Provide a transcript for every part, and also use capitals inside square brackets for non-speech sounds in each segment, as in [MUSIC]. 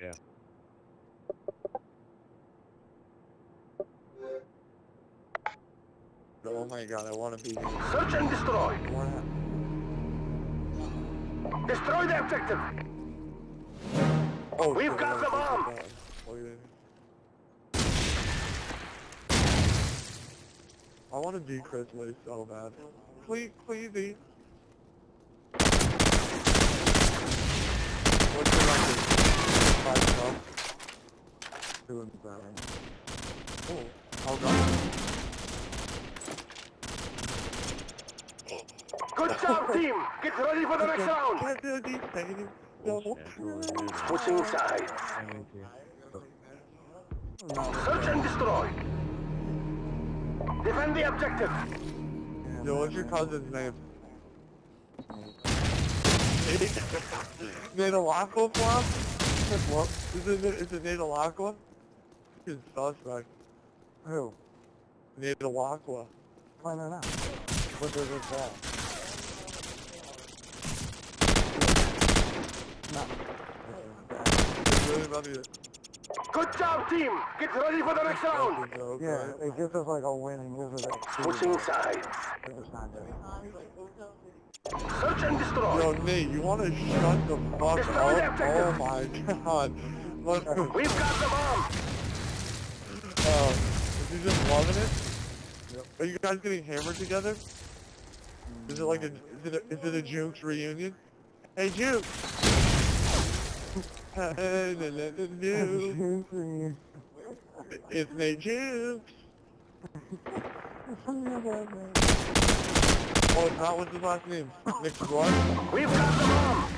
Yeah. Oh my god, I want to be. Search and destroy. I wanna- Destroy the objective. Oh, We've shit, got I the bomb. take that. Oh. I want to be Chris Lee so bad. Please, please be. What's your record? Five twelve. Doing better. Oh, oh god. Good job, team. Get ready for the next round. Can't do these things. Double Switching sides. Search and destroy. Defend the objective. Yo, what's your cousin's name? Nadalakwa flop? [LAUGHS] What? Is it, is it Nadalakwa? He's suspect. Who? Nadalakwa. Find out now. What does it say? No. Really about Good job, team. Get ready for the next round. Yeah, it gives us like a winning. Gives us Switching sides. It's not good. Search and destroy. Yo, Nate, you want to shut the fuck Destroy up? objective. Oh my [LAUGHS] god. What? We've got the bomb. Uh, is he just loving it? Are you guys getting hammered together? Is it like a, is it a, is it a Jukes reunion? Hey, Jukes! [LAUGHS] It's Nate Jukes! Oh, it's not what's his last name? Nick Squad? We've got the bomb.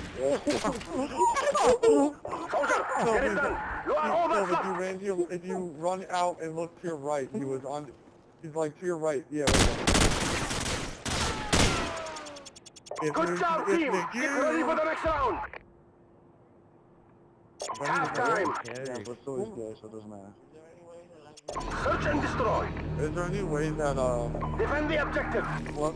[LAUGHS] Soldier, get it done. You are all No, that's if you ran to your, if you run out and look to your right, he was on, he's like to your right, yeah, right there. If Good job, if team. the Get ready for the next round. Half time. Yeah, but so is good, so it doesn't matter. Search and destroy. Is there any way that, uh, Defend the objective. what?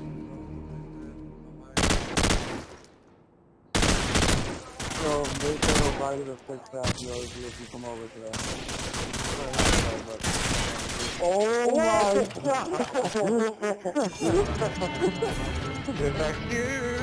So, make sure nobody to fix that, you know, if you come over to that. Oh my oh god! Is that you?